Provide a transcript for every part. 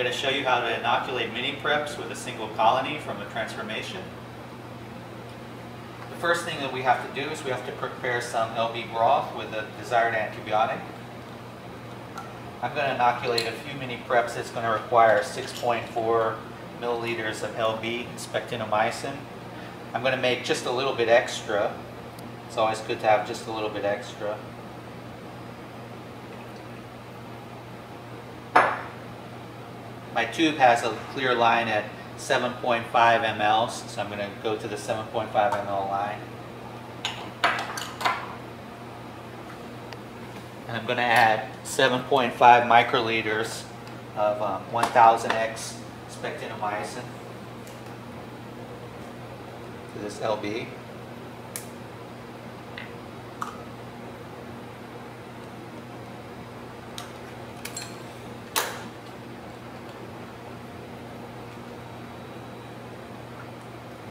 going to show you how to inoculate mini preps with a single colony from a transformation. The first thing that we have to do is we have to prepare some LB broth with the desired antibiotic. I'm going to inoculate a few mini preps. It's going to require 6.4 milliliters of LB, spectinomycin. I'm going to make just a little bit extra. It's always good to have just a little bit extra. My tube has a clear line at 7.5 ml, so I'm going to go to the 7.5 ml line. And I'm going to add 7.5 microliters of um, 1000x spectinomycin to this LB.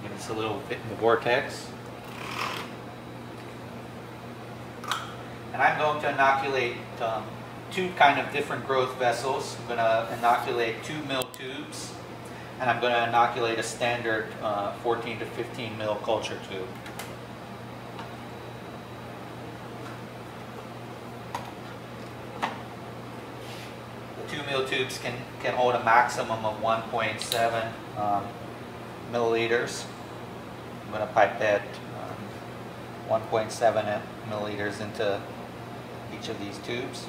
Give this a little bit in the vortex. And I'm going to inoculate um, two kind of different growth vessels. I'm going to inoculate two mil tubes, and I'm going to inoculate a standard uh, 14 to 15 mil culture tube. The two mil tubes can, can hold a maximum of 1.7 um, milliliters. I'm going to pipette um, 1.7 milliliters into each of these tubes.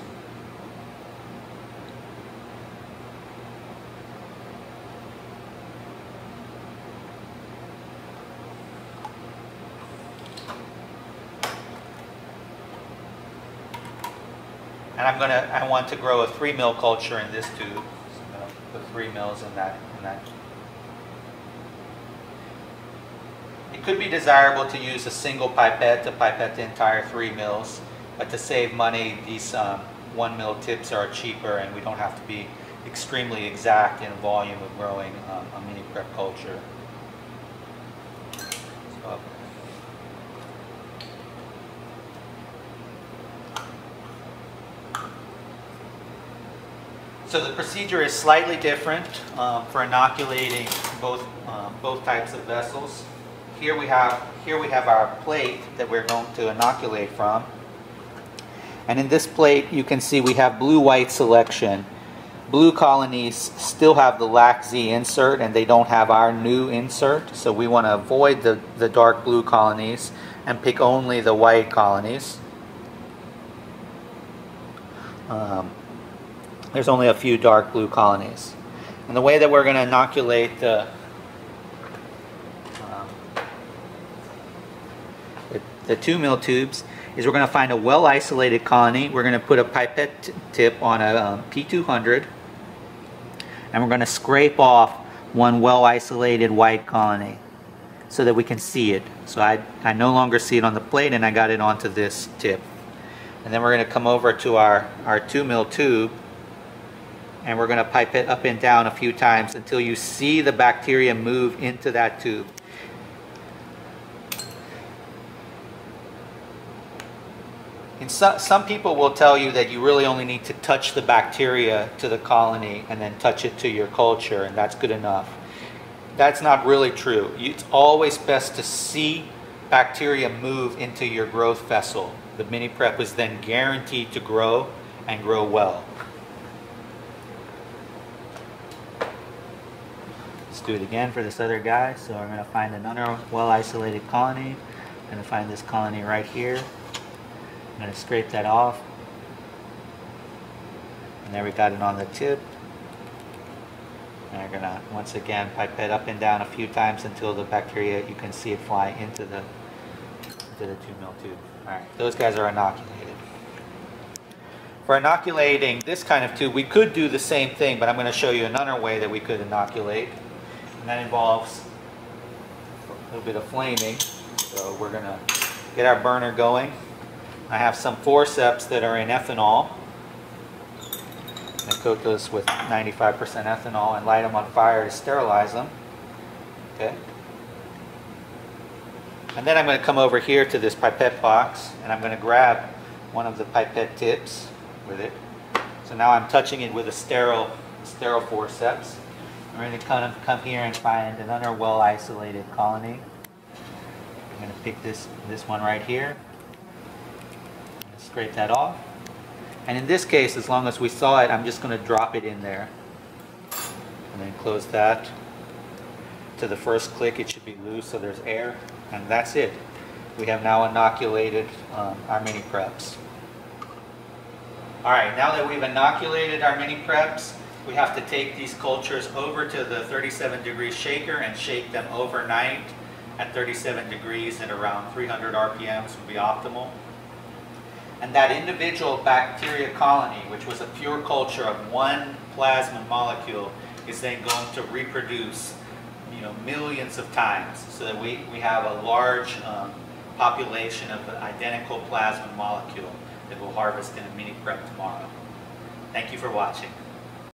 And I'm gonna, I want to grow a three mil culture in this tube. So I'm gonna put three mils in that, in that. It could be desirable to use a single pipette to pipette the entire three mils, but to save money, these um, one mil tips are cheaper and we don't have to be extremely exact in volume of growing um, a mini prep culture. So, So the procedure is slightly different um, for inoculating both um, both types of vessels. Here we have here we have our plate that we're going to inoculate from. And in this plate you can see we have blue-white selection. Blue colonies still have the LAC-Z insert and they don't have our new insert. So we want to avoid the, the dark blue colonies and pick only the white colonies. Um, there's only a few dark blue colonies. And the way that we're going to inoculate the, the, the, two mil tubes is we're going to find a well isolated colony. We're going to put a pipette tip on a um, P200 and we're going to scrape off one well isolated white colony so that we can see it. So I, I no longer see it on the plate and I got it onto this tip. And then we're going to come over to our, our 2 mil tube and we're going to pipe it up and down a few times until you see the bacteria move into that tube. So, some people will tell you that you really only need to touch the bacteria to the colony and then touch it to your culture and that's good enough. That's not really true. It's always best to see bacteria move into your growth vessel. The mini prep is then guaranteed to grow and grow well. Let's do it again for this other guy. So I'm going to find another well-isolated colony. I'm going to find this colony right here. I'm going to scrape that off. And there we got it on the tip. And we're going to, once again, pipette up and down a few times until the bacteria, you can see it fly into the, into the 2 mil tube. Alright, those guys are inoculated. For inoculating this kind of tube, we could do the same thing, but I'm going to show you another way that we could inoculate. And that involves a little bit of flaming. So we're going to get our burner going. I have some forceps that are in ethanol. I coat those with 95% ethanol and light them on fire to sterilize them. Okay. And then I'm going to come over here to this pipette box and I'm going to grab one of the pipette tips with it. So now I'm touching it with a sterile sterile forceps. We're going to come, come here and find another well isolated colony. I'm going to pick this, this one right here. Scrape that off. And in this case, as long as we saw it, I'm just going to drop it in there. And then close that. To the first click, it should be loose so there's air. And that's it. We have now inoculated um, our mini preps. All right, now that we've inoculated our mini preps, we have to take these cultures over to the 37 degree shaker and shake them overnight at 37 degrees at around 300 RPMs would be optimal. And that individual bacteria colony, which was a pure culture of one plasmid molecule, is then going to reproduce you know, millions of times so that we, we have a large um, population of identical plasmid molecule that we'll harvest in a mini prep tomorrow. Thank you for watching.